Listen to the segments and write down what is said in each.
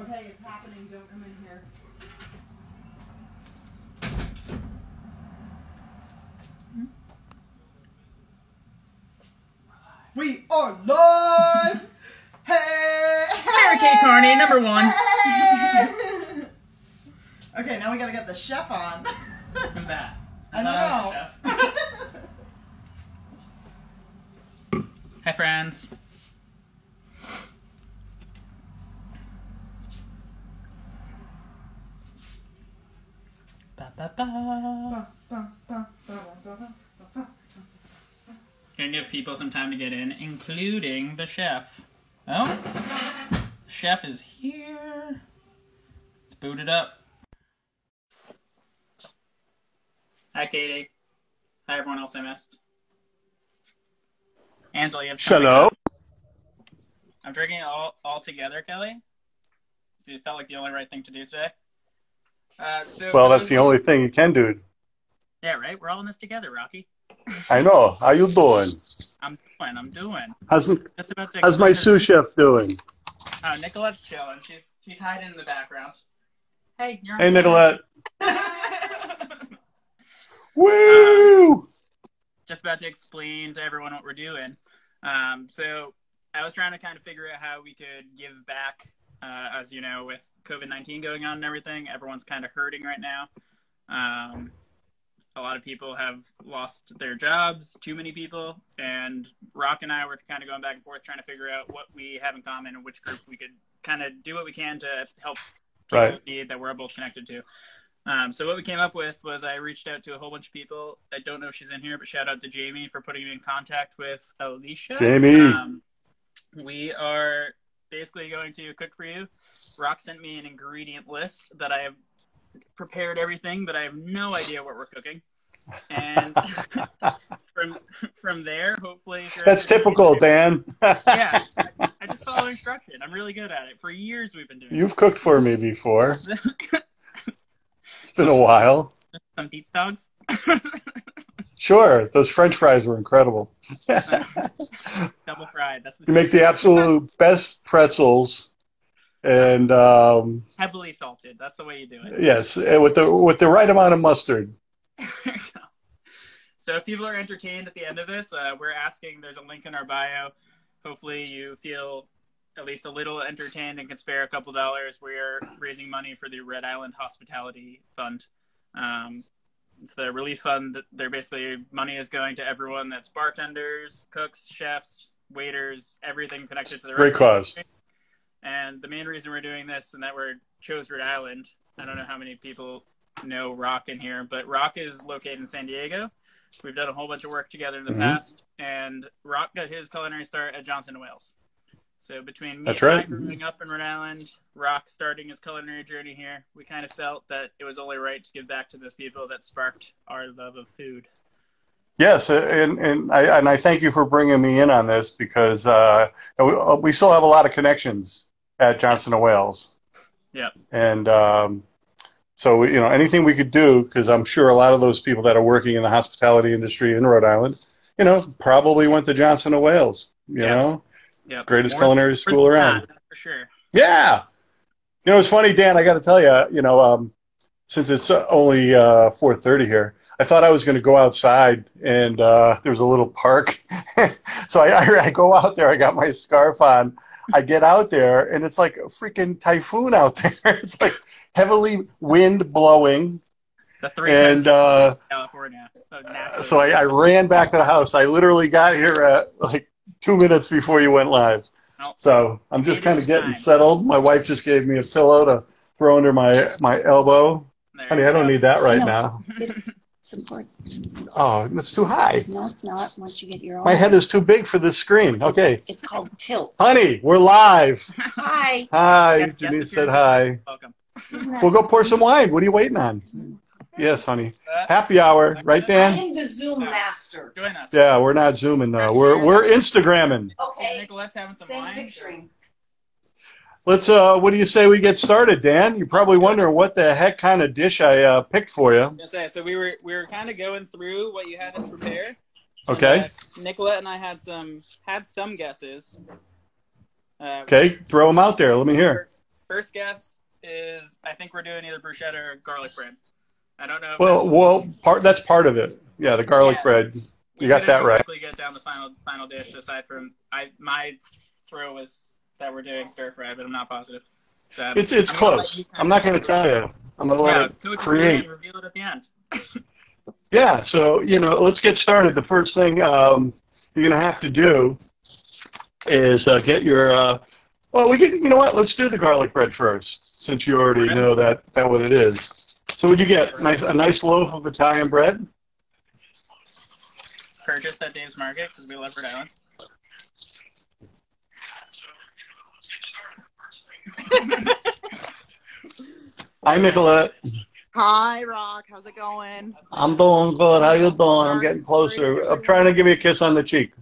Okay, it's happening. Don't come in here. Hmm? We are live. Hey, Mary Kay Carney, number one. okay, now we gotta get the chef on. Who's that? I don't I was the know. chef. Hi, friends. Gonna give people some time to get in, including the chef. Oh, the chef is here. Let's boot it up. Hi, Katie. Hi, everyone else I missed. Angela, you have something Hello. I'm drinking it all all together, Kelly. So it felt like the only right thing to do today. Uh, so Well, that's the only thing you can do. Yeah, right. We're all in this together, Rocky. I know. How you doing? I'm doing. I'm doing. How's Just about to. how's my sous chef doing? Oh, Nicolette's chilling. She's she's hiding in the background. Hey, you're. Hey. Nicolette. Woo! just about to explain to everyone what we're doing. Um, so I was trying to kind of figure out how we could give back, uh, as you know, with COVID nineteen going on and everything. Everyone's kind of hurting right now. Um, a lot of people have lost their jobs. Too many people, and Rock and I were kind of going back and forth trying to figure out what we have in common and which group we could kind of do what we can to help people Right. need that we're both connected to. Um, so what we came up with was I reached out to a whole bunch of people. I don't know if she's in here, but shout out to Jamie for putting me in contact with Alicia. Jamie. Um, we are basically going to cook for you. Rock sent me an ingredient list that I have prepared everything, but I have no idea what we're cooking. And from from there, hopefully, That's typical, Dan. Yeah, I, I just follow instruction. I'm really good at it. For years, we've been doing. It. You've cooked for me before. It's been a while. some beats dogs. Sure, those French fries were incredible. Double fried. That's the You make the absolute best pretzels, and um, heavily salted. That's the way you do it. yes, with the with the right amount of mustard. so if people are entertained at the end of this, uh, we're asking. There's a link in our bio. Hopefully, you feel at least a little entertained and can spare a couple dollars. We're raising money for the Rhode Island Hospitality Fund. Um, it's the relief fund. that They're basically money is going to everyone that's bartenders, cooks, chefs, waiters, everything connected to the Great cause. And the main reason we're doing this and that we're chose Rhode Island, I don't know how many people know Rock in here, but Rock is located in San Diego. We've done a whole bunch of work together in the Mhm. past, and Rock got his culinary start at Johnson and Wales. So between me That's right. growing up in Rhode Island, Rock starting his culinary journey here, we kind of felt that it was only right to give back to those people that sparked our love of food. Yes, and and I and I thank you for bringing me in on this because uh, we, we still have a lot of connections at Johnson and Wales. Yeah. And um, so you know anything we could do because I'm sure a lot of those people that are working in the hospitality industry in Rhode Island, you know, probably went to Johnson and Wales. You Yeah. know, Yep. greatest More- culinary school around. that, for sure. Yeah. You know, it's funny, Dan. I got to tell you, you know, um, since it's only uh, 4:30 here, I thought I was going to go outside, and uh, there's a little park. so I, I, I go out there. I got my scarf on. I get out there, and it's like a freaking typhoon out there. it's like heavily wind blowing, The three and uh, California. So, so I, I ran back to the house. I literally got here at like two minutes before you went live. Oh. So I'm just kind of getting time. settled. My wife just gave me a pillow to throw under my my elbow. There Honey, I don't go. need that right No. now. Support. Oh, it's too high. No, it's not. Once you get your own. My head is too big for this screen. Okay, It's called tilt. honey, we're live. Hi. Hi, Yes, yes, Denise it said hi. Welcome. We'll go pour some wine. What are you waiting on? Isn't Yes, honey. Happy hour, right, Dan? I am the Zoom master. Join us. Yeah, we're not zooming though. We're we're Instagramming. Okay. Nicolette's having some Same wine. picturing. Let's. Uh, what do you say we get started, Dan? You're probably wondering what the heck kind of dish I uh, picked for you. Yes, yeah, so we were we were kind of going through what you had us prepare. Okay. And, uh, Nicolette and I had some had some guesses. Uh, Okay, throw them out there. Let me hear. first guess is I think we're doing either bruschetta or garlic bread. I don't know. If Well, that's- well, part that's part of it. Yeah, the garlic Yeah. bread. You got that right. Exactly get down the final final dish aside from I my throw was that we're doing stir fry, but I'm not positive. So It's it's I'm close. I'm not going to tell you. I'm going to let Yeah, it create. and reveal it at the end. Yeah, so you know, let's get started. The first thing um, you're going to have to do is uh, get your. Uh, well, we get. You know what? Let's do the garlic bread first, since you already Okay. know that that what it is. So, what'd you get nice a nice loaf of Italian bread? Purchased at Dave's Market because we love Rhode Island. Hi, Nicolette. Hi, Rock. How's it going? I'm doing good. How you doing? I'm getting closer. I'm trying to give you a kiss on the cheek.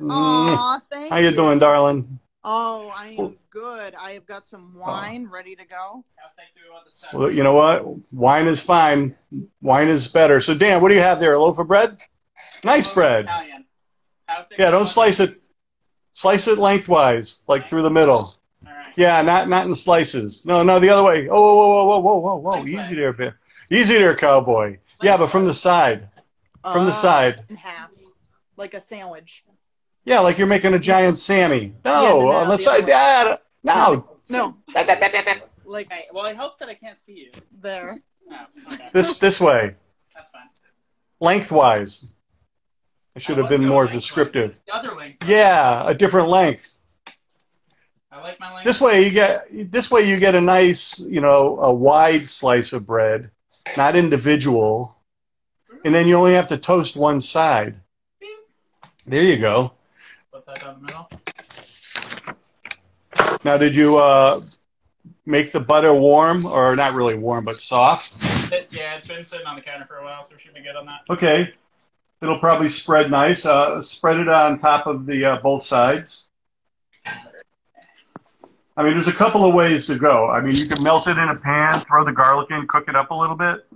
Aw, thank How you doing, darling? Oh, I am good. I have got some wine ready to go. How thick do we want the stuff? Well, you know what? Wine is fine. Wine is better. So, Dan, what do you have there? A loaf of bread? Nice bread. Italian. Yeah, do we don't slice it. Slice it lengthwise, like through the middle. All right. Yeah, not not in slices. No, no, the other way. Oh, whoa, whoa, whoa, whoa, whoa, whoa! Lengthwise. Easy there, bit. Easy there, cowboy. Yeah, but from the side. From the Uh, side. In half. Like a sandwich. Yeah, like you're making a giant Sammy. No, no, no, on the the side. other Yeah, no. No. Like Okay. Well, it helps that I can't see you. there. Oh, okay. This this way, That's fine. lengthwise. I should have I was been more lengthwise. descriptive. The other length. Yeah, a different length. I like my length. This way you get this way you get a nice, you know, a wide slice of bread, not individual. And then you only have to toast one side. There you go. Down the. Now did you uh make the butter warm or not really warm but soft? It, yeah, it's been sitting on the counter for a while, so we should be good on that. Okay. It'll probably spread nice. Uh, spread it on top of the uh, both sides. I mean, there's a couple of ways to go. I mean, you can melt it in a pan, throw the garlic in, cook it up a little bit,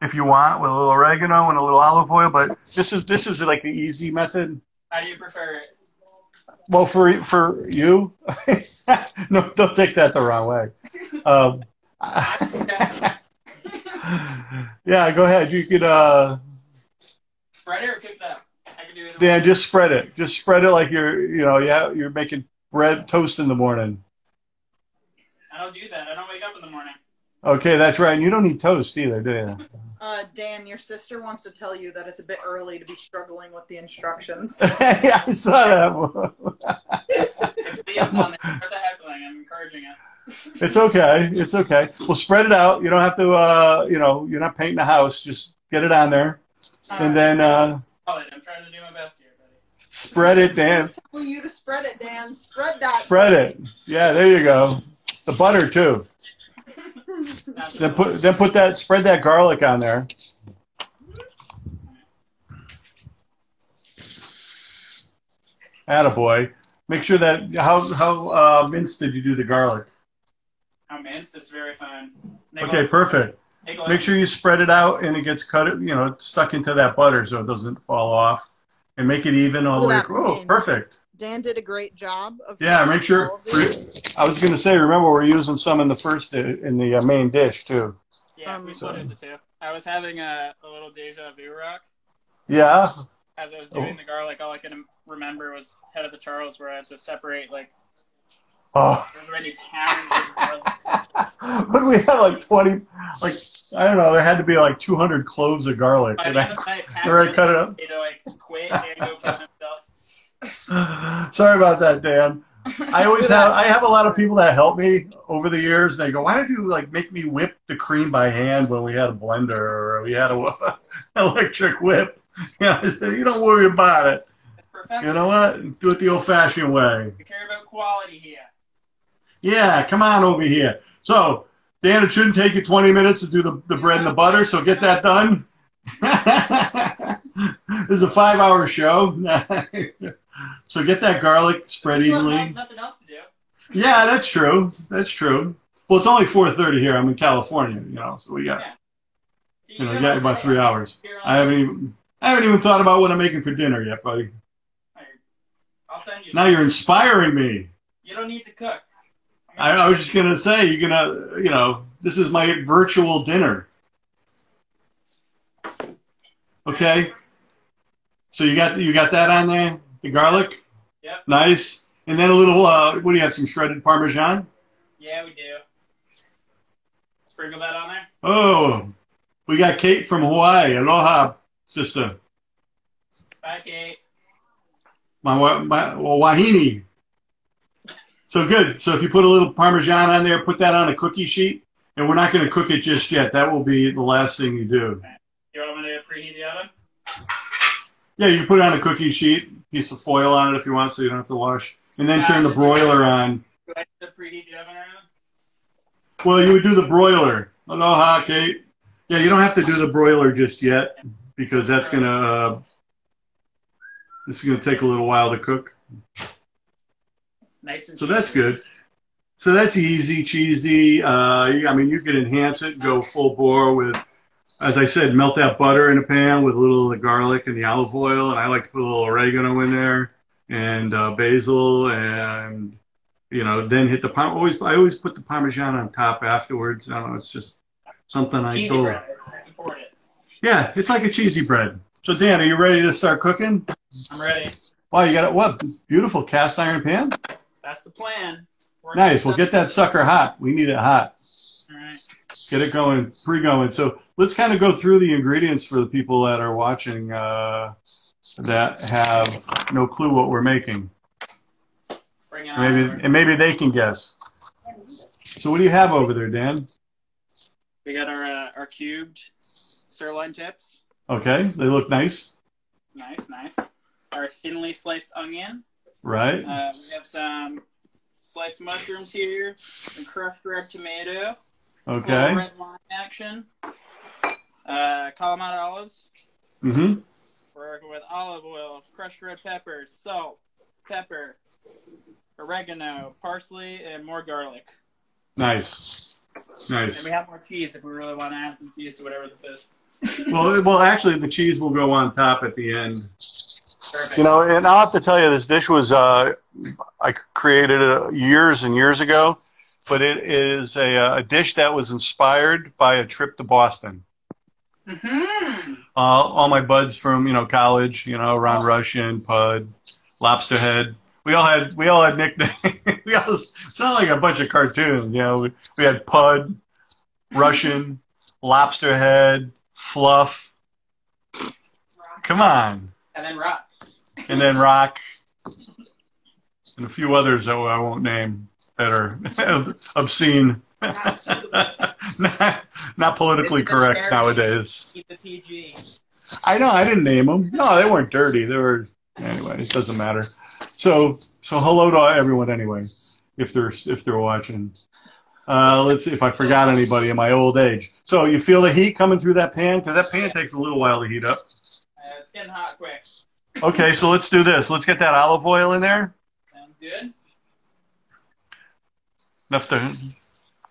if you want, with a little oregano and a little olive oil. But this is this is like the easy method. How do you prefer it? Well, for for you, no, don't take that the wrong way. Um, yeah, go ahead. You could. Uh, Spread it or cook that? I can do either Dan, just spread it. Just spread it like you're, you know, yeah, you're making bread toast in the morning. I don't do that. I don't wake up in the morning. Okay, that's right. And you don't need toast either, do you? Uh, Dan, your sister wants to tell you that it's a bit early to be struggling with the instructions. yeah, I saw that. If Liam's on there, start the heckling. I'm encouraging it. It's okay. It's okay. Well, spread it out. You don't have to, uh, you know, you're not painting the house. Just get it on there, and then uh, Oh, I'm trying to do my best here, buddy. spread it, Dan. I'm you to spread it, Dan. Spread that. Spread it. Yeah, there you go. The butter too. Not just Then put then put that spread that garlic on there. Attaboy. Make sure that how how uh, minced did you do the garlic? I'm minced. It's very fine. Okay, perfect. Nicholas, Make sure you spread it out and it gets cut, you know, stuck into that butter so it doesn't fall off, and make it even all the way. Look Oh, perfect. Dan did a great job of. Yeah, make sure. all of these. I was going to say, remember we're using some in the first in the uh, main dish too. Yeah, Um, we split it into two. I was having a, a little deja vu rock Yeah. as I was doing Oh. the garlic. All I can remember was Head of the Charles, where I had to separate like Oh. many pounds of garlic. But we had like 20, like, I don't know, there had to be like 200 cloves of garlic. By And the end I, the night, Pat Or I cut it up. You know, like quit and go kill himself. Sorry about that, Dan. I always have, I have a lot of people that help me over the years. And they go, why did you like make me whip the cream by hand when we had a blender or we had a electric whip? You, know, you don't worry about it. You know what? Do it the old fashioned way. We care about quality here. Yeah, come on over here. So, Dan, it shouldn't take you 20 minutes to do the, the bread and the butter, so get that done. this is a five hour show. So get that garlic spread evenly. nothing else to do. Yeah, that's true. That's true. Well, it's only 4.30 here. I'm in California, you know, so we got, Yeah. So you know, got got about three hours. I haven't even, I haven't even thought about what I'm making for dinner yet, buddy. I'll send you. Now you're inspiring me. You don't need to cook. I, I was just gonna say you're gonna, you know, this is my virtual dinner. Okay. So you got you got that on there, the garlic. Yep. Nice. And then a little. Uh, what do you have? Some shredded Parmesan. Yeah, we do. Sprinkle that on there. Oh, we got Kate from Hawaii. Aloha, sister. Bye, Kate. My, my well, wahine. So good. So if you put a little Parmesan on there, put that on a cookie sheet, and we're not going to cook it just yet. That will be the last thing you do. You want me to preheat the oven? Yeah, you put it on a cookie sheet, piece of foil on it if you want, so you don't have to wash, and then turn the broiler on. Do I have to preheat the oven not? Well, you would do the broiler. Aloha, Kate. Yeah, you don't have to do the broiler just yet because that's gonna. Uh, this is gonna take a little while to cook. Nice and So that's good. So that's easy, cheesy. Uh, I mean, you could enhance it, go full bore with, as I said, melt that butter in a pan with a little of the garlic and the olive oil, and I like to put a little oregano in there and uh, basil, and you know, then hit the par- always. I always put the parmesan on top afterwards. I don't know. It's just something I Cheesy do. I support it. Yeah, it's like a cheesy bread. So Dan, are you ready to start cooking? I'm ready. Wow, you got it. What beautiful cast iron pan. That's the plan. We're Nice. Well, get that sucker hot. We need it hot. All right. Get it going, pre-going. So let's kind of go through the ingredients for the people that are watching uh, that have no clue what we're making. Maybe and maybe they can guess. So what do you have over there, Dan? We got our uh, our cubed sirloin tips. Okay, they look nice, Nice, nice. Our thinly sliced onion. right? Uh, we have some sliced mushrooms here. Some crushed red tomato. Little Okay. red wine action. Uh, Kalamata olives. Mm-hmm. We're working with olive oil, crushed red peppers, salt, pepper, oregano, parsley, and more garlic. Nice. Nice. And we have more cheese if we really want to add some cheese to whatever this is. Well, well, actually, the cheese will go on top at the end. Perfect. You know, and I'll have to tell you, this dish was uh, I created it years and years ago, but it is a, uh, a dish that was inspired by a trip to Boston. hmm Uh, all my buds from you know college, you know, Ron Russian, Pud, Lobsterhead. We all had we all had nicknames. we all sound like a bunch of cartoons. You know, we, we had Pud, Russian, Lobsterhead, Fluff. Come on. And then rock. and then rock, and a few others that I won't name that are obscene, not, not politically correct nowadays. Keep the PG. I know I didn't name them. No, they weren't dirty. They were anyway. It doesn't matter. So so hello to everyone anyway, if they're if they're watching. Uh, let's see if I forgot anybody in my old age. So you feel the heat coming through that pan because that pan takes a little while to heat up. Uh, it's getting hot quick. Okay, so let's do this. Let's get that olive oil in there. Sounds good. Enough to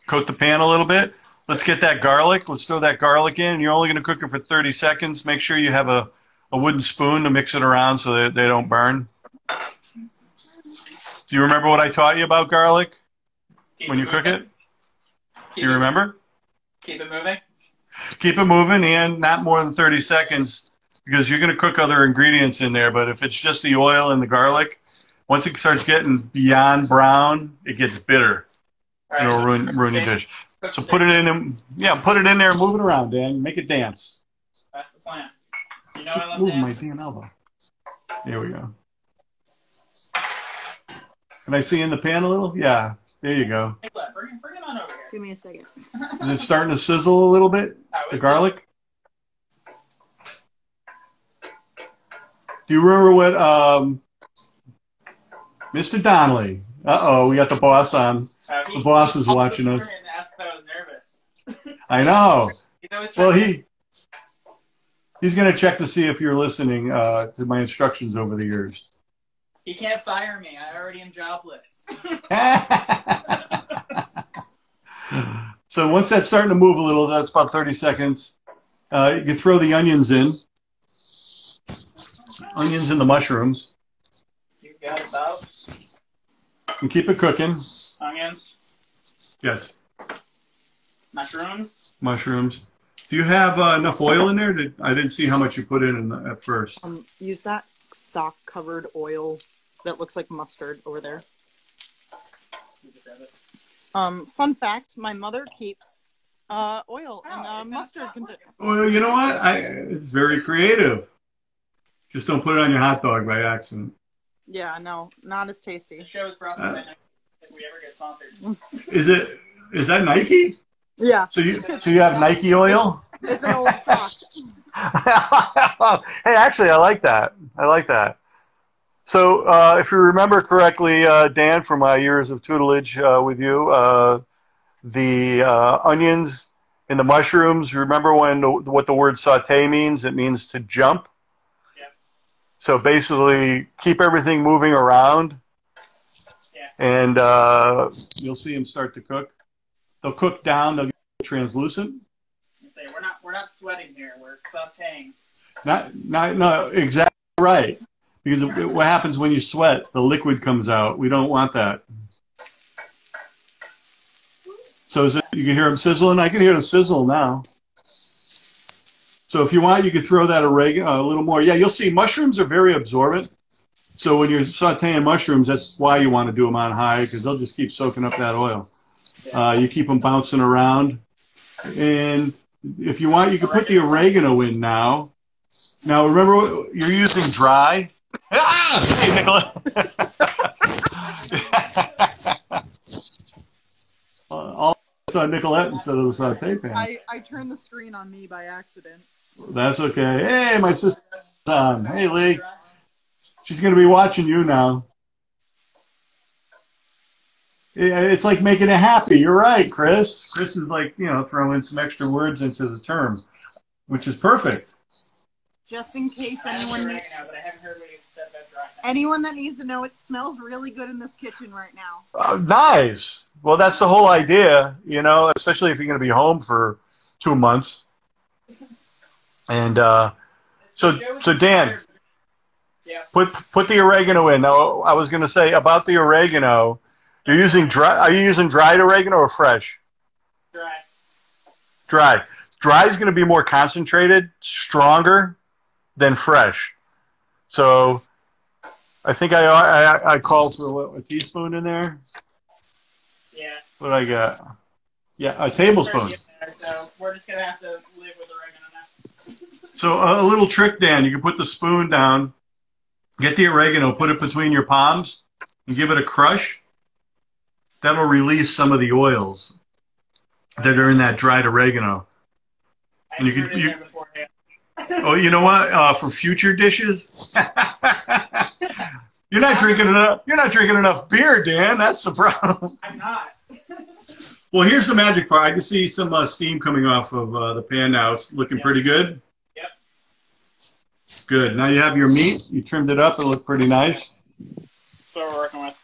coat the pan a little bit. Let's get that garlic. Let's throw that garlic in. You're only going to cook it for 30 seconds. Make sure you have a, a wooden spoon to mix it around so that they don't burn. Do you remember what I taught you about garlic Keep when you cook it? Keep Do you remember? Keep it moving. Keep it moving and not more than 30 seconds because you're going to cook other ingredients in there. But if it's just the oil and the garlic, once it starts getting beyond brown, it gets bitter. All and It'll so ruin, cook ruin your dish. So put it in, and yeah, put it in there and move it around, Dan. Make it dance. That's the plan. You know I love Ooh, my damn elbow. There we go. Can I see in the pan a little? Yeah. There you go. Hey, bring, bring it on over here. Give me a second. Is it starting to sizzle a little bit? Oh, The it's- garlic? Do you remember what um, Mr. Donnelly? Uh oh, we got the boss on. Oh, The boss is watching us. And asked if I. I know. He's Well, he he's going to check to see if you're listening uh, to my instructions over the years. He can't fire me. I already am jobless. so once that's starting to move a little, that's about 30 seconds. Uh, you can throw the onions in. Onions and the mushrooms. you got about And keep it cooking. Onions. Yes, Mushrooms. mushrooms. Do you have uh, enough oil in there? Did, I didn't see how much you put in, in the, at first. Um, use that sock covered oil that looks like mustard over there. Um, fun fact: my mother keeps uh, oil in Oh, a it's mustard not. Well, you know what? I, it's very creative. Just don't put it on your hot dog by accident. Yeah, no, not as The tasty. show is brought to you by Nike. If we ever get sponsored. Is it? Is that Nike? Yeah, So you so you have Nike oil? it's an old sock. hey, actually, I like that. I like that. So, uh, if you remember correctly, uh, Dan, from my years of tutelage uh, with you, uh, the uh, onions and the mushrooms. Remember when the, what the word saute means? It means to jump. Yeah. So basically, keep everything moving around, Yeah. And uh, you'll see them start to cook. They'll cook down. They'll get translucent. You say we're not we're not sweating here. We're sautéing. Not, not, no, exactly right. Because what happens when you sweat? The liquid comes out. We don't want that. So is it, you can hear them sizzling. I can hear the sizzle now. So if you want, you can throw that oregano a little more. Yeah, you'll see mushrooms are very absorbent. So when you're sautéing mushrooms, that's why you want to do them on high because they'll just keep soaking up that oil. Uh, you keep them bouncing around, and if you want, you can put the oregano in now. Now remember, you're using dry. Ah! Hey, Nicolette. All it's on Nicolette instead of the saute pan. I, I turned the screen on me by accident. That's okay. Hey, my sister's on. Hey, Lee. She's going to be watching you now. It's like making it happy. You're right, Chris. Chris is like, you know, throwing some extra words into the term, which is perfect. Just in case anyone heard ne- right now, but I haven't heard what you said about dry. anyone that needs to know, it smells really good in this kitchen right now. Uh, nice. Well, that's the whole idea, you know, especially if you're going to be home for two months. And uh, so, so Dan, Yeah. put put the oregano in. Now, I was going to say about the oregano. You're using dry. Are you using dried oregano or fresh? Dry. Dry. Dry is going to be more concentrated, stronger than fresh. So, I think I I, I called for what, a teaspoon in there. Yeah. What I got? Yeah, a tablespoon. So we're just gonna have to live with oregano now. So a little trick, Dan. You can put the spoon down, get the oregano, put it between your palms, and give it a crush. That'll release some of the oils that are in that dried oregano. And you threw could- it in you- Oh, you know what? Uh, for future dishes, you're not drinking enough. You're not drinking enough beer, Dan. That's the problem. I'm not. Well, here's the magic part. I can see some uh, steam coming off of uh, the pan now. It's looking Yep. pretty good. Good. Now you have your meat. You trimmed it up. It looked pretty nice. That's what we're working with.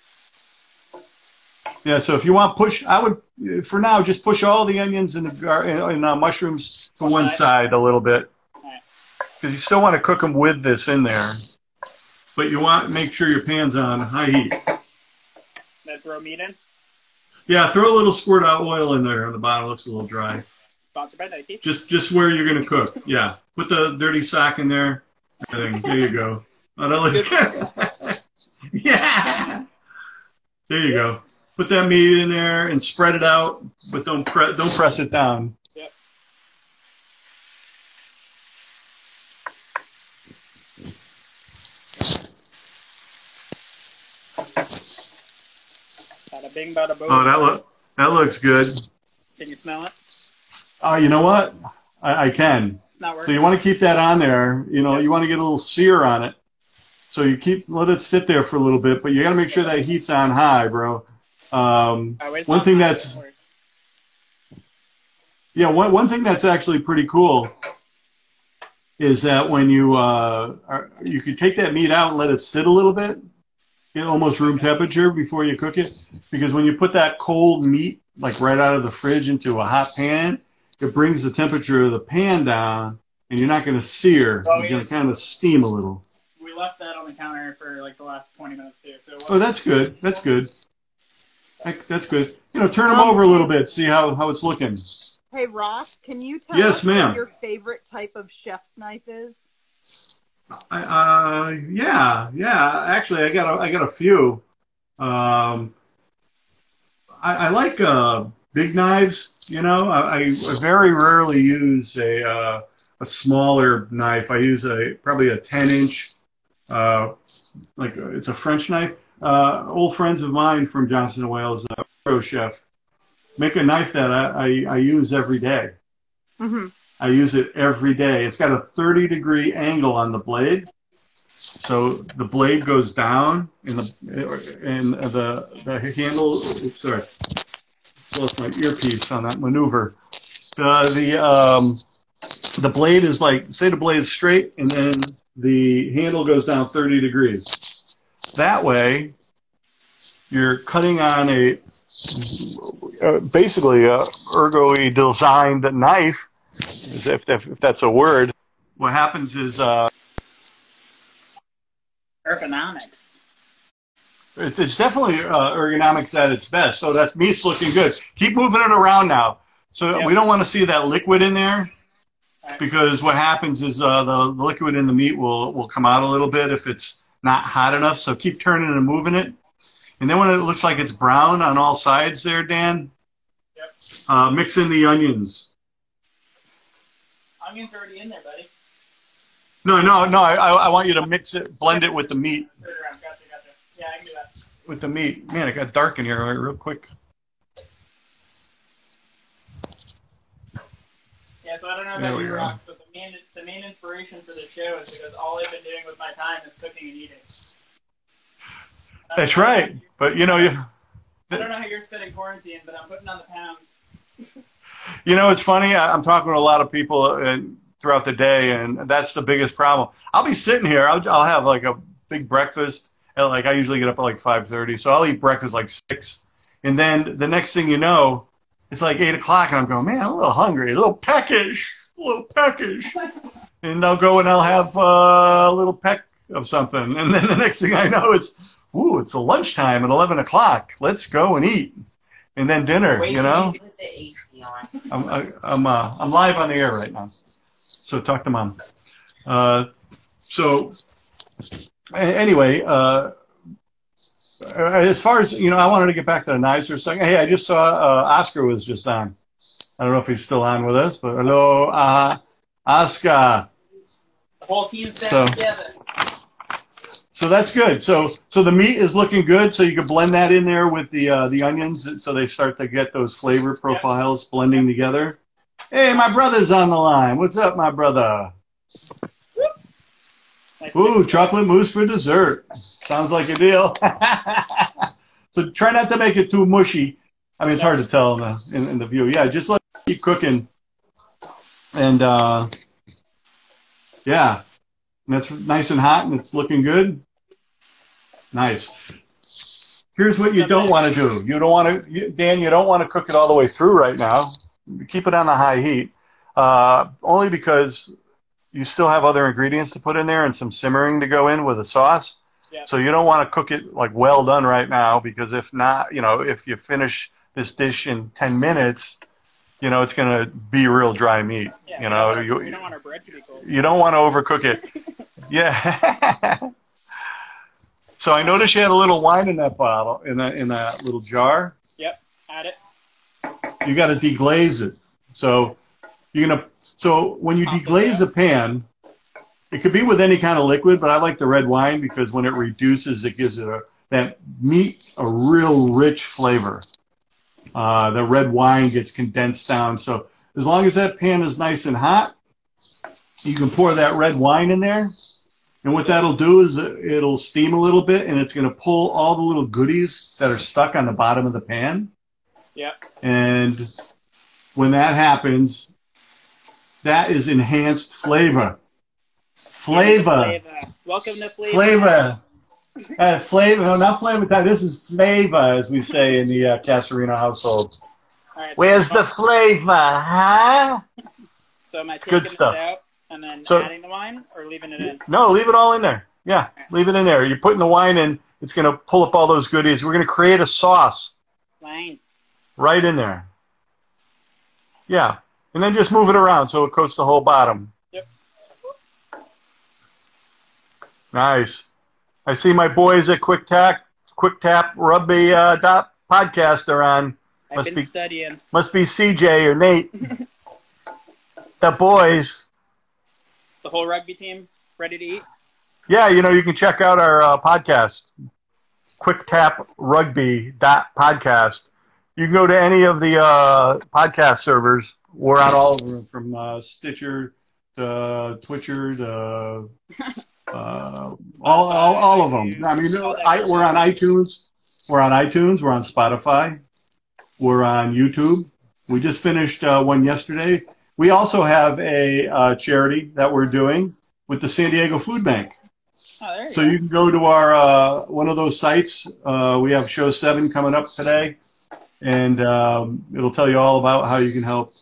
Yeah. So if you want push, I would for now just push all the onions and the and uh, mushrooms to one side a little bit because you still want to cook them with this in there. But you want to make sure your pan's on high heat. Then throw meat in. Yeah, throw a little squirt of oil in there on the bottom. Looks a little dry. Sponsored by Nike. Just just where you're gonna cook. Yeah. Put the dirty sock in there. Everything. There you go. Oh, that looks good. yeah. There you go. Put that meat in there and spread it out, but don't pre- don't press it down. Yep. Bada bing, bada boom. Oh, that look that looks good. Can you smell it? Oh, you know what? I, I can. So you want to keep that on there. You know, you want to get a little sear on it. So you keep let it sit there for a little bit, but you got to make sure that heat's on high, bro. Um, one thing that's- Yeah, one one thing that's actually pretty cool is that when you uh, are, you could take that meat out and let it sit a little bit, get almost room temperature before you cook it, because when you put that cold meat like right out of the fridge into a hot pan, it brings the temperature of the pan down, and you're not going to sear. Oh, you're yeah. going to kind of steam a little. We left that on the counter for like the last 20 minutes too. So Oh, that's good. That's good. That's good. you know, turn them Um, over a little bit, see how, how it's looking. Hey, Ross, can you tell Yes, us ma'am. what your favorite type of chef's knife is? I, uh, yeah, yeah. Actually, I got a, I got a few. Um, I, I like uh, big knives. You know, I, I very rarely use a uh, a smaller knife. I use a probably a ten inch, uh, like uh, it's a French knife. Uh, old friends of mine from Johnson and Wales, uh, pro chef, make a knife that I, I, I use every day. Mm-hmm. I use it every day. It's got a 30 degree angle on the blade. So the blade goes down and the, and the, the handle, oops, sorry, lost my earpiece on that maneuver. The, the, um, the blade is like, say the blade is straight and then the handle goes down 30 degrees. That way, you're cutting on a, uh, basically a ergo designed knife if, if, if that's a word. What happens is uh, Ergonomics. It's, it's definitely uh, ergonomics at its best. So that's meat's looking good. Keep moving it around now. So Yep. we don't want to see that liquid in there Right. because what happens is uh, the, liquid in the meat will, will come out a little bit if it's not hot enough. So keep turning and moving it. And then when it looks like it's brown on all sides there, Dan, Yep. uh, mix in the onions. Onions already in there, buddy. No, no, no. I, I I want you to mix it, blend it with the meat. Third around. Gotcha, gotcha. Yeah, I can do that. With the meat. Man, it got dark in here right, real quick. Yeah, so I don't know about you. Rock, but the main the main inspiration for the show is because all I've been doing with my time is cooking and eating. That's right. But you know, you I don't know how you're spending quarantine, but I'm putting on the pounds. you know, it's funny. I'm talking to a lot of people and throughout the day, and that's the biggest problem. I'll be sitting here. I'll, I'll have like a big breakfast. At like I usually get up at like five thirty, so I'll eat breakfast like six, and then the next thing you know, it's like eight o'clock, and I'm going, man, I'm a little hungry, a little peckish, a little peckish, and I'll go and I'll have uh, a little peck of something, and then the next thing I know, it's ooh, it's a lunchtime at eleven o'clock. Let's go and eat, and then dinner. Wait you know. With the AC on. I'm I- I'm uh, I'm live on the air right now, so talk to mom. Uh, so anyway, uh, as far as you know, I wanted to get back to the knives for a second. Hey, I just saw uh, Oscar was just on. I don't know if he's still on with us, but hello, uh, Oscar. Whole team's back So- together. So that's good. So so the meat is looking good. So you can blend that in there with the uh, the onions, so they start to get those flavor profiles blending together. Hey, my brother's on the line. What's up, my brother? Nice Ooh, chocolate mousse for dessert. Sounds like a deal. so try not to make it too mushy. I mean, it's hard to tell in the, in, in the view. Yeah, just let it keep cooking. And uh, yeah, and it's nice and hot and it's looking good. Nice. Here's what you don't want to do. You don't want to, Dan. You don't want to cook it all the way through right now. Keep it on the high heat, uh, only because you still have other ingredients to put in there and some simmering to go in with a sauce. Yeah. So you don't want to cook it like well done right now because if not, you know, if you finish this dish in 10 minutes, you know, it's going to be real dry meat. Yeah, you know, you, we don't want our bread to be cold. you don't want to overcook it. yeah. so I noticed you had a little wine in that bottle, in that, in that little jar. Yep, add it. You got to deglaze it. So you're gonna. So when you deglaze a pan, it could be with any kind of liquid, but I like the red wine because when it reduces, it gives it a that meat a real rich flavor. Uh, the red wine gets condensed down. So as long as that pan is nice and hot, you can pour that red wine in there. And what that'll do is it'll steam a little bit and it's going to pull all the little goodies that are stuck on the bottom of the pan. Yep. And when that happens, that is enhanced flavor. Flavor. Flavor. Welcome to flavor. Flavor. Uh, flavor. No, not flavor time. This is flavor, as we say in the uh, Casarino household. All right, Where's so, the flavor, huh? So am I taking good this stuff. out and then So- adding the wine or leaving it in? No, leave it all in there. Yeah, leave it in there. You're putting the wine in. It's going to pull up all those goodies. We're going to create a sauce. Wine. right in there. Yeah, and then just move it around so it coats the whole bottom. Yep. Nice. I see my boys at Quick Tap, Quick Tap Rugby uh, dot podcast are on. I've Must been be- studying. Must be CJ or Nate. the boys. The whole rugby team ready to eat. Yeah, you know, you can check out our uh, podcast, Rugby dot podcast. You can go to any of the uh, podcast servers. We're on all of them, from uh, Stitcher to Twitcher to uh, all, all, all of them. I mean, I, we're on iTunes. We're on iTunes. We're on Spotify. We're on YouTube. We just finished uh, one yesterday. We also have a uh, charity that we're doing with the San Diego Food Bank. Oh, you So go. you can go to our uh, one of those sites. Uh, we have show seven coming up today, and um, it'll tell you all about how you can help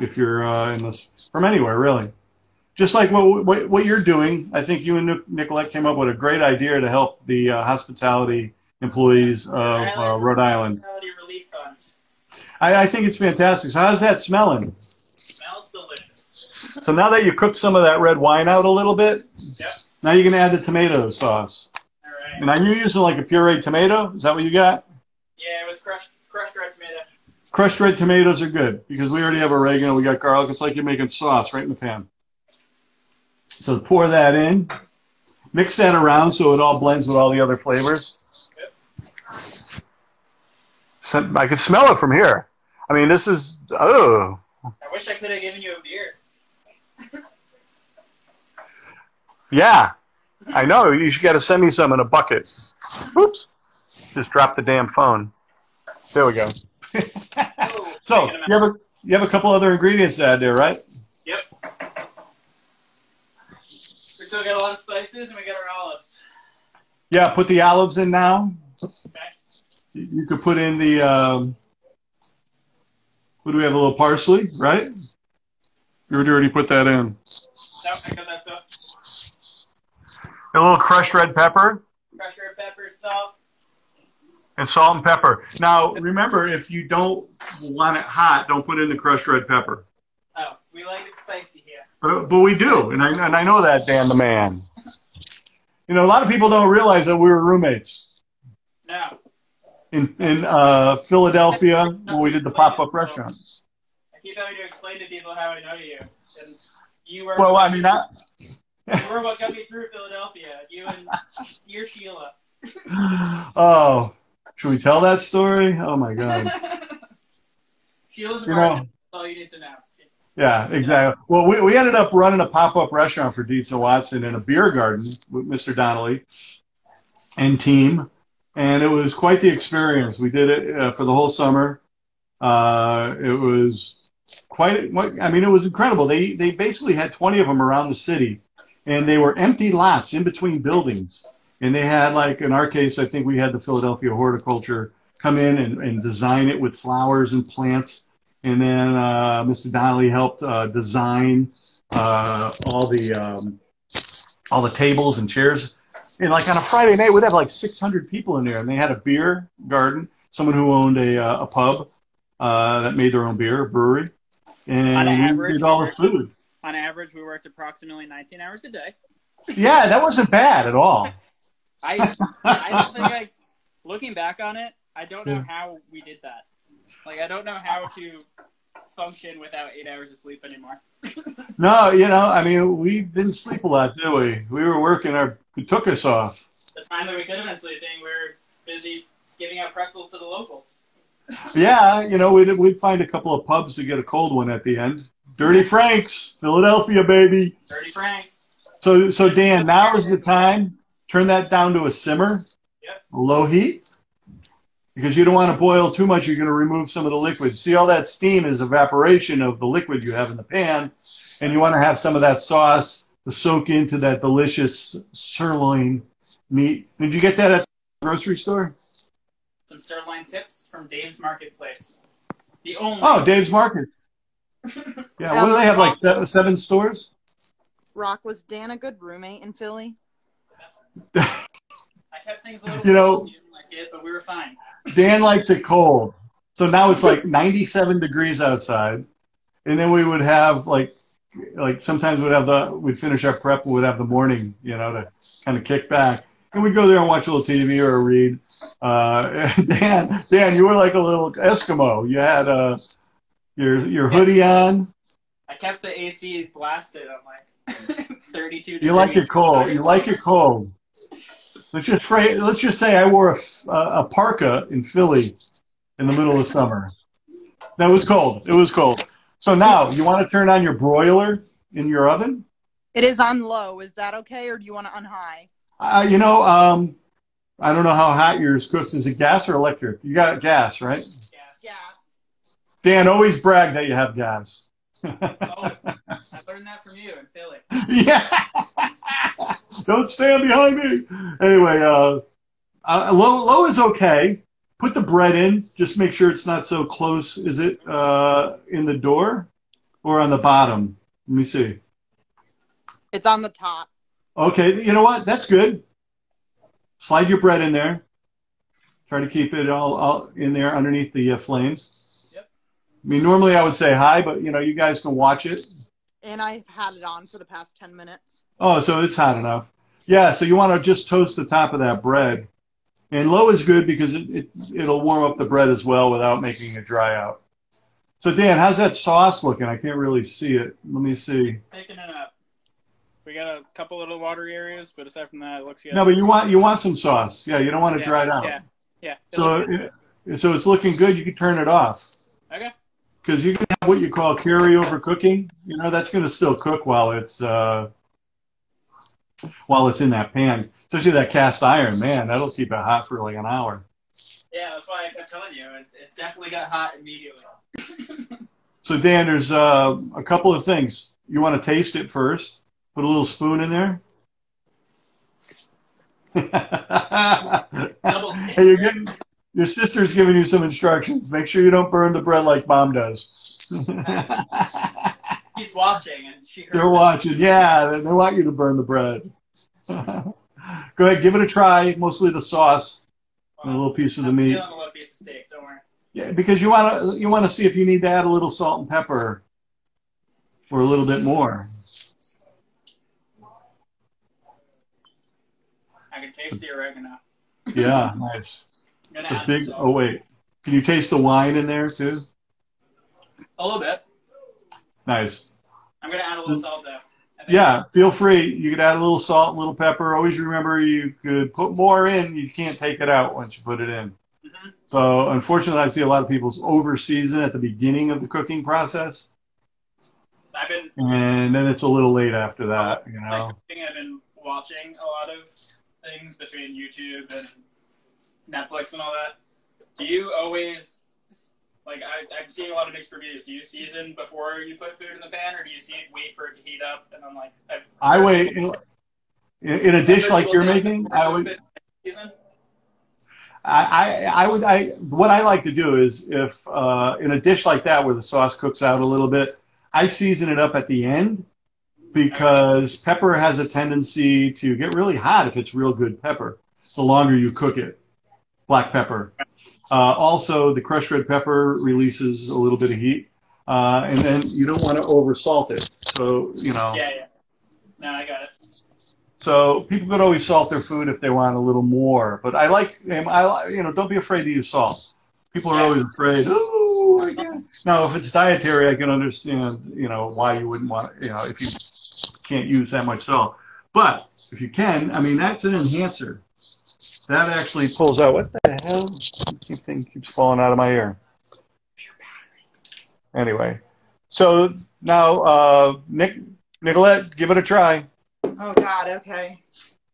if you're uh, in this from anywhere really. Just like what, what what you're doing, I think you and Nic- Nicolette came up with a great idea to help the uh, hospitality employees of uh, Rhode Island. Hospitality Relief Fund. I, I think it's fantastic. So how's that smelling? Smells delicious. So now that you cooked some of that red wine out a little bit, Yep. now you're going to add the tomato sauce. All right. And are you using like a pureed tomato? Is that what you got? Yeah, it was crushed crushed red tomato. Crushed red tomatoes are good because we already have oregano, we got garlic. It's like you're making sauce right in the pan. So pour that in, mix that around so it all blends with all the other flavors. So- I can smell it from here. I mean, this is oh, I wish I could have given you a beer. yeah. I know. You should got to send me some in a bucket. Oops, just dropped the damn phone. There we go. Oh, So you have a you have a couple other ingredients to add there, right? Yep. We still got a lot of spices and we got our olives. Yeah, put the olives in now. Okay. You you could put in the um, what do we have? A little parsley, right? You already put that in. Nope, I got that stuff. A little crushed red pepper Crushed red pepper, salt. And salt and pepper. Now, remember, if you don't want it hot, don't put in the crushed red pepper. Oh, we like it spicy here. But, but we do, and I, and I know that, Dan the man. You know, a lot of people don't realize that we were roommates No. in in uh, Philadelphia when we did the pop up restaurant. I keep having to explain to people how I know you. And you were Well, I mean, I, you were what got me through Philadelphia. You and you're Sheila. oh, should we tell that story? Oh my god. You know- all you need to know. Yeah, exactly. Well, we, we ended up running a pop up restaurant for Dietz and Watson in a beer garden with Mr. Donnelly and team, and it was quite the experience. We did it uh, for the whole summer. Uh, it was quite. I mean, it was incredible. They they basically had twenty of them around the city, and they were empty lots in between buildings. And they had like in our case, I think we had the Philadelphia horticulture come in and, and design it with flowers and plants and then uh, Mr. Donnelly helped uh, design uh, all the um, all the tables and chairs. And like on a Friday night, we'd have like 600 people in there, and they had a beer garden. Someone who owned a uh, a pub uh, that made their own beer, a brewery, On and we average, did all the food. On average, we worked approximately 19 hours a day. Yeah, that wasn't bad at all. I I don't think I, looking back on it, I don't know how we did that. Like I don't know how to function without eight hours of sleep anymore. No, you know, I mean, we didn't sleep a lot, did we? We were working. Our it took us off. The time that we could have been sleeping, we were busy giving out pretzels to the locals. Yeah, you know, we'd we'd find a couple of pubs to get a cold one at the end. Dirty Frank's, Philadelphia, baby. Dirty Franks. So, so Dan, now is the time. Turn that down to a simmer, Yep. low heat, because you don't want to boil too much. You're going to remove some of the liquid. See, all that steam is evaporation of the liquid you have in the pan, and you want to have some of that sauce to soak into that delicious sirloin meat. Did you get that at the grocery store? Some sirloin tips from Dave's Marketplace. The only. Oh, Dave's Market. Yeah, what do they have? Like seven, seven stores? Rock, was Dan a good roommate in Philly? I kept things a little. You know- cold. He didn't like it, but we were fine. Dan likes it cold. So now it's like 97 degrees outside, and then we would have like like sometimes we'd have the we'd finish our prep, we'd have the morning, you know, to kind of kick back, and we'd go there and watch a little TV or read. Uh, Dan, Dan, you were like a little Eskimo. You had uh, your your hoodie on. I kept the AC blasted on like 32 degrees. You like it cold. You like it cold. Let's just pray, let's just say I wore a, a parka in Philly in the middle of summer. That was cold. It was cold. So now you want to turn on your broiler in your oven? It is on low. Is that okay, or do you want it on high? Uh, you know, um, I don't know how hot yours cooks. Is it gas or electric? You got gas, right? Gas. Gas. Dan, always brag that you have gas. Oh, I learned that from you in Philly. yeah. Don't stand behind me. Anyway, uh, uh, low, low is okay. Put the bread in. Just make sure it's not so close. Is it uh, in the door or on the bottom? Let me see. It's on the top. Okay, you know what? That's good. Slide your bread in there. Try to keep it all, all in there underneath the uh, flames. Yep. I mean, normally I would say hi, but you know, you guys can watch it. And I've had it on for the past 10 minutes. Oh, so it's hot enough. Yeah, so you want to just toast the top of that bread. And low is good because it, it, it'll warm up the bread as well without making it dry out. So, Dan, how's that sauce looking? I can't really see it. Let me see. Picking it up. We got a couple little watery areas, but aside from that, it looks good. No, but you want you want some sauce. Yeah, you don't want it yeah, dried out. Yeah, yeah. it So, it, so it's looking good. You can turn it off okay. Because you can have what you call carryover cooking. You know, that's going to still cook while it's uh, while it's in that pan. Especially that cast iron, man, that'll keep it hot for like an hour. Yeah, that's why I kept telling you. It, it definitely got hot immediately. So Dan, there's uh, a couple of things. You want to taste it first. Put a little spoon in there. Double taste. hey, you're getting, your sister's giving you some instructions. Make sure you don't burn the bread like mom does. He's watching, and she heard. They're that. watching. Yeah, they they want you to burn the bread. Go ahead, give it a try. Mostly the sauce and a little piece of the I'm meat. a little piece of steak. Don't worry. Yeah, because you want to you want to see if you need to add a little salt and pepper or a little bit more. I can taste the oregano. Yeah, nice. A big. some Oh wait, can you taste the wine in there too? A little bit. Nice. I'm gonna add a little salt though. Yeah, feel free. You could add a little salt, a little pepper. Always remember you could put more in. You can't take it out once you put it in. Mhm. So unfortunately, I see a lot of people's over season at the beginning of the cooking process, I've been and then it's a little late after that. You know. I've been watching a lot of things between YouTube and Netflix and all that. Do you always like I, I'm seeing a lot of mixed reviews. Do you season before you put food in the pan, or do you see wait for it to heat up and then like I've I wait in, in a dish like you're making. I would. season. I, I, I would, I, what I like to do is if, uh, in a dish like that where the sauce cooks out a little bit, I season it up at the end because pepper has a tendency to get really hot if it's real good pepper, the longer you cook it. Black pepper. Uh, also, the crushed red pepper releases a little bit of heat. Uh, and then you don't want to over salt it. So, you know. Yeah, yeah. No, I got it. So people could always salt their food if they want a little more. But I like, I you know, don't be afraid to use salt. People are Yeah. always afraid. Oh, I can't. Now, if it's dietary, I can understand, you know, why you wouldn't want, you know, if you can't use that much salt. But if you can, I mean, that's an enhancer. That actually pulls out. What the hell? Keep thing keeps falling out of my ear. Anyway, so now, uh, Nick, Nicolette, give it a try. Oh, God. Okay.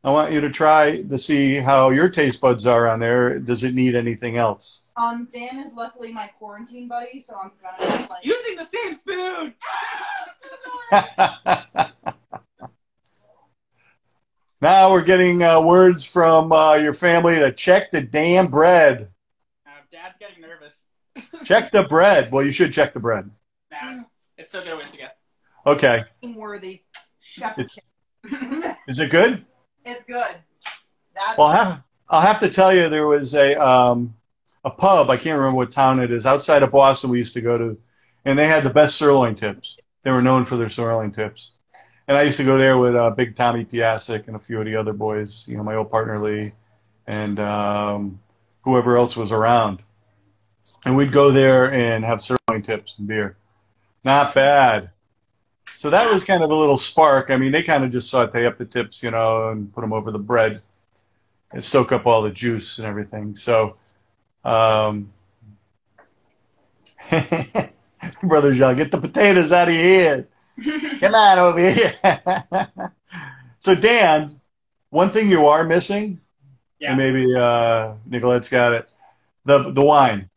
I want you to try to see how your taste buds are on there. Does it need anything else? Um, Dan is luckily my quarantine buddy, so I'm gonna just like. Using the same spoon. now we're getting uh, words from uh, your family to check the damn bread. Uh, Dad's getting nervous. Check the bread. Well, you should check the bread. Nah, it's, it's still got a ways to go. Okay. worthy. Chef. It's- it's, Is it good? it's good. That's Well, I'll have, I'll have to tell you there was a um, a pub. I can't remember what town it is outside of Boston. We used to go to, and they had the best sirloin tips. They were known for their sirloin tips. And I used to go there with uh, Big Tommy Piasek and a few of the other boys. You know, my old partner Lee, and um, whoever else was around. And we'd go there and have sirloin tips and beer. Not bad. So that was kind of a little spark. I mean, they kind of just saute up the tips, you know, and put them over the bread and soak up all the juice and everything. So, um, Brother Jean, get the potatoes out of head. Come on over so, Dan, one thing you are missing, Yeah. and maybe uh, Nicolette's got it, the the wine,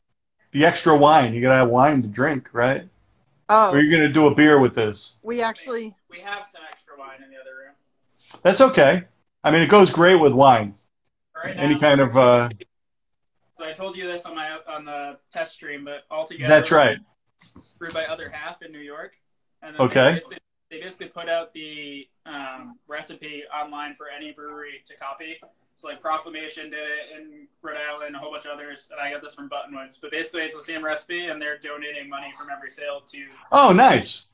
the extra wine. You gotta have wine to drink, right? Oh, Or you're gonna do a beer with this. we actually We have some extra wine in the other room. That's okay. I mean, it goes great with wine. Right now, Any kind of. Uh, So I told you this on my on the test stream, but altogether, that's right. Brewed by Other Half in New York. And then Okay. They basically, they basically put out the um, recipe online for any brewery to copy. So like Proclamation did it in Rhode Island, a whole bunch of others, and I got this from Buttonwoods. But basically, it's the same recipe, and they're donating money from every sale to Oh, nice.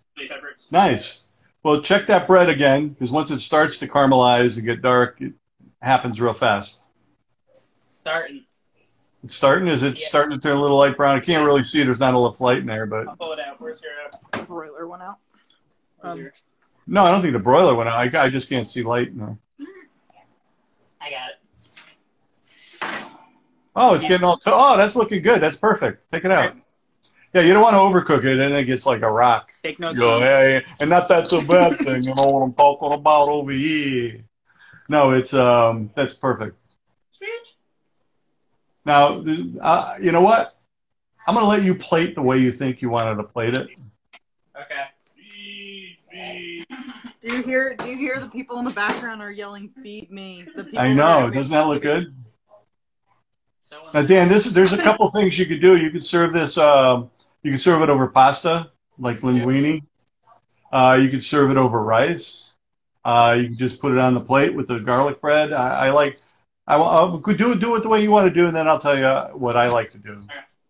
Nice. Well, check that bread again because once it starts to caramelize and get dark, it happens real fast. Starting. It's starting. Is it Yeah. starting to turn a little light brown? I can't really see. There's not enough light in there, but I'll pull it out. Where's your? Uh, broiler went out. Um, your no, I don't think the broiler went out. I, I just can't see light in there. I got it. Oh, it's getting all. To- oh, that's looking good. That's perfect. Take it out. Yeah, you don't want to overcook it, and it gets like a rock. Take notes. You know, on hey, and not that's a bad thing. You know what I'm talking about over here. No, it's um, that's perfect. Switch. Now, uh, you know what? I'm going to let you plate the way you think you wanted to plate it. Okay. Do you hear? Do you hear the people in the background are yelling, "Feed me"? The people I know. Doesn't that look good? So Now, Dan, this there's a couple things you could do. You could serve this. Um, you could serve it over pasta, like linguine. Uh, you could serve it over rice. Uh, you can just put it on the plate with the garlic bread. I, I like. I, I could do it. Do it the way you want to do, and then I'll tell you what I like to do.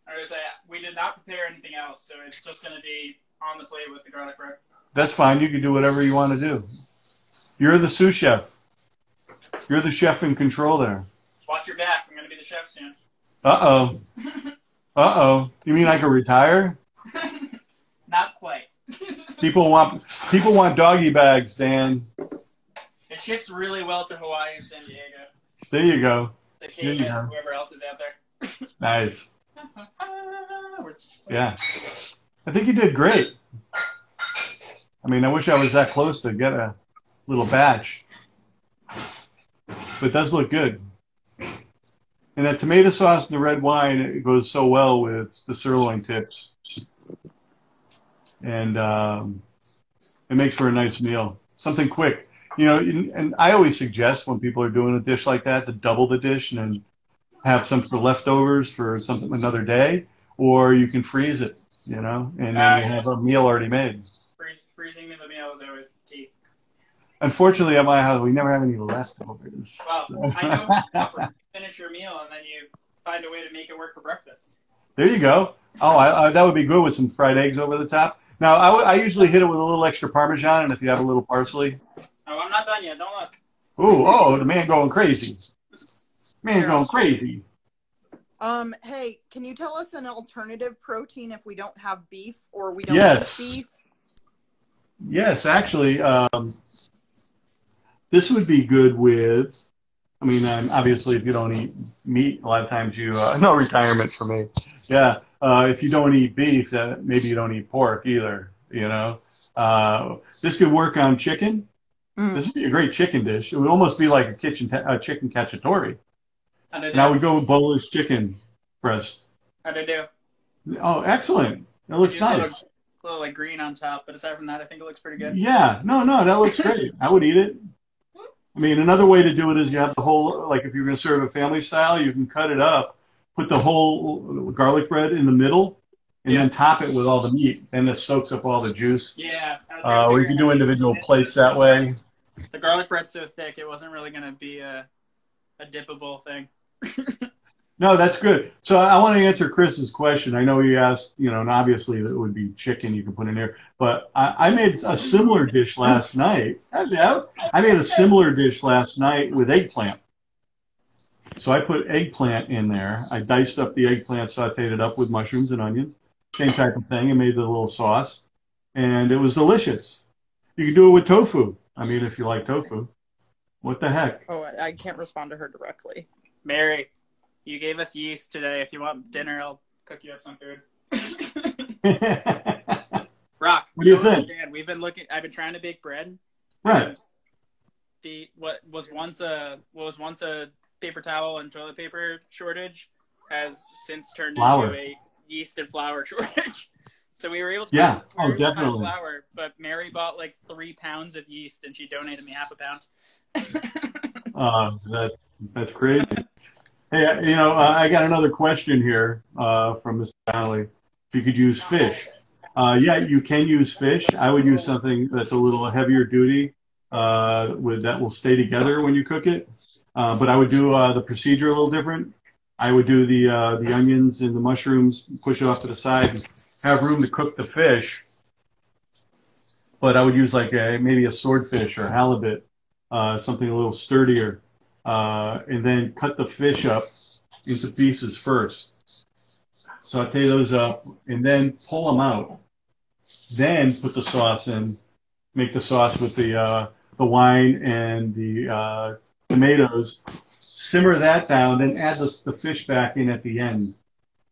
I was say we did not prepare anything else, so it's just gonna be on the plate with the garlic bread. That's fine. You can do whatever you want to do. You're the sous chef. You're the chef in control there. Watch your back. I'm gonna be the chef soon. Uh oh. Uh oh. You mean I could retire? Not quite. People want people want doggy bags, Dan. It ships really well to Hawaii and San Diego. There you go. To There you go. whoever else is out there. Nice. Yeah. I think you did great. I mean, I wish I was that close to get a little batch. But it does look good. And that tomato sauce and the red wine, it goes so well with the sirloin tips. And um, it makes for a nice meal. Something quick. You know, and I always suggest when people are doing a dish like that to double the dish and then have some for leftovers for something another day, or you can freeze it, you know, and then you have a meal already made. Freezing the meal is always key. Unfortunately, at my house, we never have any leftovers. Well, So- I know proper. finish your meal and then you find a way to make it work for breakfast. There you go. Oh, I, I, that would be good with some fried eggs over the top. Now, I, I usually hit it with a little extra Parmesan, and if you have a little parsley. Oh, I'm not done yet. Don't look. Ooh, oh, the man going crazy. Man going crazy. Um, hey, can you tell us an alternative protein if we don't have beef or we don't Yes. eat beef? Yes, actually, um, this would be good with. I mean, um, obviously, if you don't eat meat, a lot of times you uh, no retirement for me. Yeah, uh, if you don't eat beef, uh, maybe you don't eat pork either. You know, uh, this could work on chicken. Mm. This would be a great chicken dish. It would almost be like a kitchen ta- a chicken cacciatore. How to do? And I would go with boneless chicken breast. How to do? Oh, excellent! That looks Just a nice. little, little like green on top, but aside from that, I think it looks pretty good. Yeah, no, no, that looks great. I would eat it. I mean, another way to do it is you have the whole, like if you're going to serve a family style, you can cut it up, put the whole garlic bread in the middle, and then top it with all the meat. Then it soaks up all the juice. Yeah. Uh, or you can do individual plates that way. The garlic bread's so thick, it wasn't really going to be a, a dippable thing. No, that's good. So I want to answer Chris's question. I know you asked, you know, and obviously it would be chicken you can put in there, but I, I made a similar dish last night. I made a similar dish last night with eggplant. So I put eggplant in there. I diced up the eggplant, sauteed it up with mushrooms and onions, same type of thing, and made the little sauce, and it was delicious. You can do it with tofu. I mean, if you like tofu, what the heck? Oh, I, I can't respond to her directly. Mary, you gave us yeast today. If you want dinner, I'll cook you up some food. Rock. What do you don't think? understand. We've been looking. I've been trying to bake bread. right. The what was once a what was once a paper towel and toilet paper shortage has since turned Flour. into a yeast and flour shortage. So we were able to Yeah. Oh, were able to find definitely. flour, but Mary bought like three pounds of yeast and she donated me half a pound. Uh, that's that's crazy. Hey, you know, uh, I got another question here uh, from Mr. Valley. If you could use fish, uh, yeah, you can use fish. I would use something that's a little heavier duty, uh, with that will stay together when you cook it. Uh, but I would do uh, the procedure a little different. I would do the uh, the onions and the mushrooms, push it off to the side, and have room to cook the fish. But I would use like a, maybe a swordfish or halibut, uh, something a little sturdier, uh, and then cut the fish up into pieces first. Saute those up, and then pull them out. Then put the sauce in. Make the sauce with the uh, the wine and the uh, tomatoes. Simmer that down, then add the, the fish back in at the end,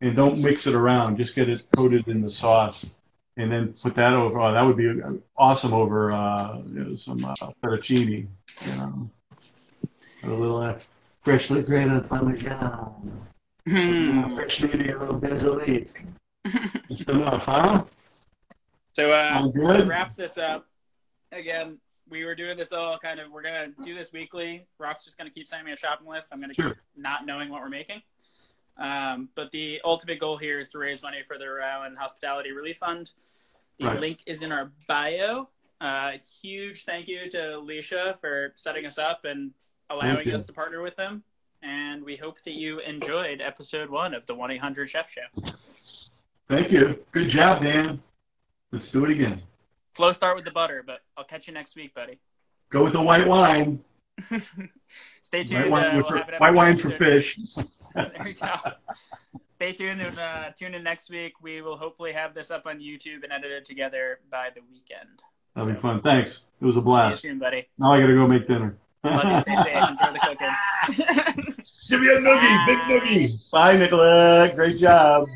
and don't mix it around. Just get it coated in the sauce, and then put that over. Oh, that would be awesome over uh, you know, some uh, fettuccine. You know, a little uh, freshly grated parmesan, Hmm. freshly a little basilic. It's enough, huh? So uh, to wrap this up, again, we were doing this all kind of. We're gonna do this weekly. Rock's just gonna keep sending me a shopping list. I'm gonna Sure. keep not knowing what we're making. Um, but the ultimate goal here is to raise money for the Rhode Island Hospitality Relief Fund. The Right. link is in our bio. Uh, huge thank you to Alicia for setting us up and allowing us to partner with them. And we hope that you enjoyed episode one of the 1 800 Chef Show. Thank you. Good job, Dan. Let's do it again. Flow start with the butter, but I'll catch you next week, buddy. Go with the white wine. Stay tuned. White wine, uh, we'll up white wine for fish. there you go. Stay tuned and uh, tune in next week. We will hopefully have this up on YouTube and edited together by the weekend. That'll be fun. Thanks. It was a blast. See you soon, buddy. Now I gotta go make dinner. Love you. Stay safe. Enjoy the cooking. Give me a noogie, big noogie. Bye, Nicola. Great job.